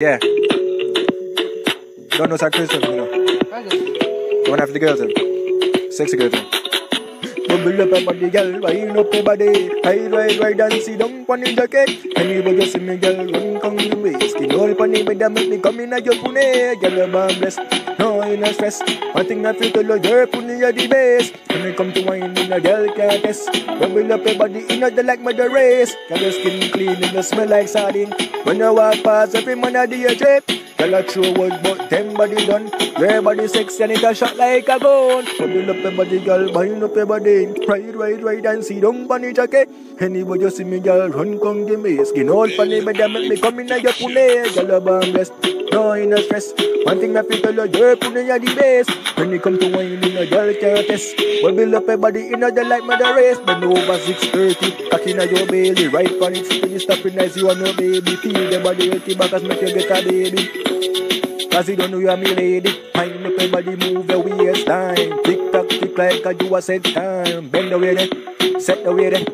Yeah. Don't know Sir Christian, you know. One after the girls, them. Sexy girls, them. Eh? Bubble up body, girl, wind up your body. Ride, ride, ride and sit down on the jacket. Anybody see me, girl, run come the way. Skin all pon the bed make me come in a your pune. Girl, I'm blessed. No, in a stress. One thing I feel to your pune at the base. When it come to wine in a girl can't test. Bubble up your body, in a like mother race. Got your skin clean and you smell like sardine. When you walk past, every man a do your trip. Girl, I throw word, but them body done. Your body sexy and it a shot like a gun. Bubble up your body, girl, wind up your body. Ride, ride, ride and see pon the jacket. Anybody you see me, girl, run come give me. Skin all pon the bed make me come in a your pune. Girl, I'm blessed. No, in a stress. One thing I feel tell you, your pune a the base. When it come to wine, in a girl can't test. Bubble up your body, in a the like mother race. Bend over 630, cock in a your belly. Right on it, you stop it nice, you are no baby. Feel the body healthy back as make you get a baby. Cause you don't know you are me lady. Wind up your body, move your waistline. Tick tock, tick like a you a set time. Bend the way there, set the way there.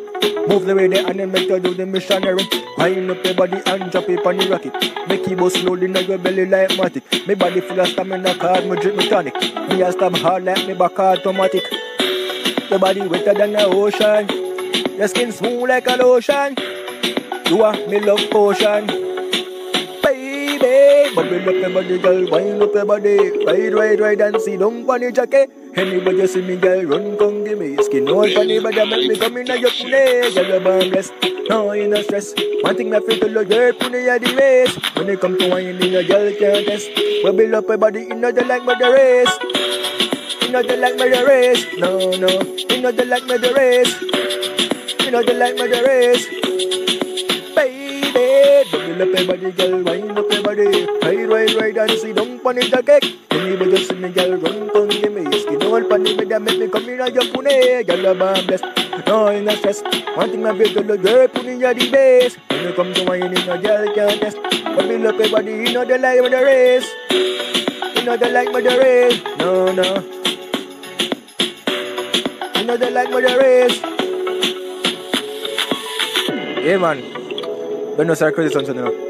Move the way there and then make you do the missionary. Wind up your body and drop it on the rocket. Make you bust slowly in your belly like matic. My body full of stamina, card, me drink me tonic. Me a stab hard like me back automatic. Your body wetter than the ocean. Your skin smooth like a lotion. You are me love potion. Baby, bubble up your body, girl, wind up your body. Ride, ride, ride and see down pon the jacket. Anybody you see me, girl, run, come give me skin all pon the body, make me come in your pune. Eh? Girl, you're born no in no stress. One thing I feel to love your pune at the race. When it come to wine, in a girl can't test. Bubble up your body, in the like mother race. You know they like mother race, no, no. You know they like mother race. You know they like mother race. Bubble up your body, girl, wind up your body. Ride, ride, ride and see down pon the jacket. Anybody you see me, girl, run, come give me skin all pon the bed and make me come in a your pune. Girl, I'm blessed, no in a stress. One thing I feel to love, girl, pune you the base. When you come to wine, in a girl can't test. Bubble up your body, you know they like mother race. You know they like mother race, no, no. You know they like mother race. Yeah, man. Don't know Sir Chris, you know.